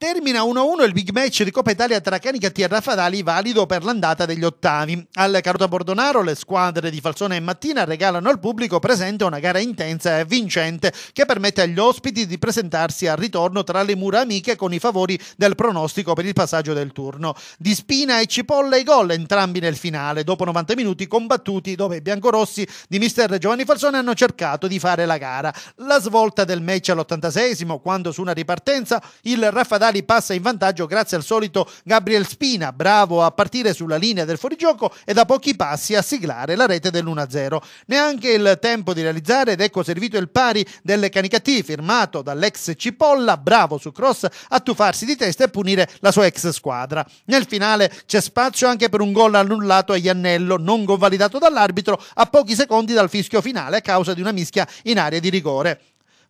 Termina 1-1 il big match di Coppa Italia tra Canicattì e Raffadali, valido per l'andata degli ottavi. Al Carota Bordonaro le squadre di Falsone e Mattina regalano al pubblico presente una gara intensa e vincente che permette agli ospiti di presentarsi al ritorno tra le mura amiche con i favori del pronostico per il passaggio del turno. Di Spina e Cipolla i gol entrambi nel finale, dopo 90 minuti combattuti dove i biancorossi di mister Giovanni Falsone hanno cercato di fare la gara. La svolta del match all'86 quando su una ripartenza il Raffadali Cagliari passa in vantaggio grazie al solito Gabriel Spina, bravo a partire sulla linea del fuorigioco e da pochi passi a siglare la rete dell'1-0. Neanche il tempo di realizzare ed ecco servito il pari del Canicattì firmato dall'ex Cipolla, bravo su cross a tuffarsi di testa e punire la sua ex squadra. Nel finale c'è spazio anche per un gol annullato a Iannello, non convalidato dall'arbitro a pochi secondi dal fischio finale a causa di una mischia in area di rigore.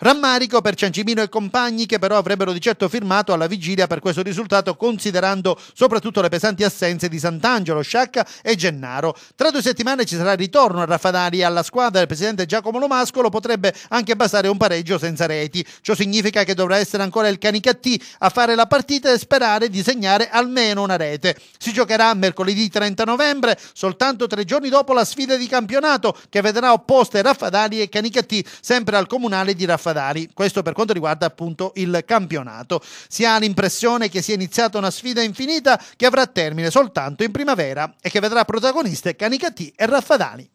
Rammarico per Ciancimino e compagni che però avrebbero di certo firmato alla vigilia per questo risultato considerando soprattutto le pesanti assenze di Sant'Angelo, Sciacca e Gennaro. Tra due settimane ci sarà il ritorno a Raffadari alla squadra del presidente Giacomo Lomascolo, potrebbe anche bastare un pareggio senza reti. Ciò significa che dovrà essere ancora il Canicattì a fare la partita e sperare di segnare almeno una rete. Si giocherà mercoledì 30 novembre, soltanto tre giorni dopo la sfida di campionato che vedrà opposte Raffadari e Canicattì sempre al comunale di Raffadari. Raffadali. Questo per quanto riguarda appunto il campionato. Si ha l'impressione che sia iniziata una sfida infinita che avrà termine soltanto in primavera e che vedrà protagoniste Canicati e Raffadali.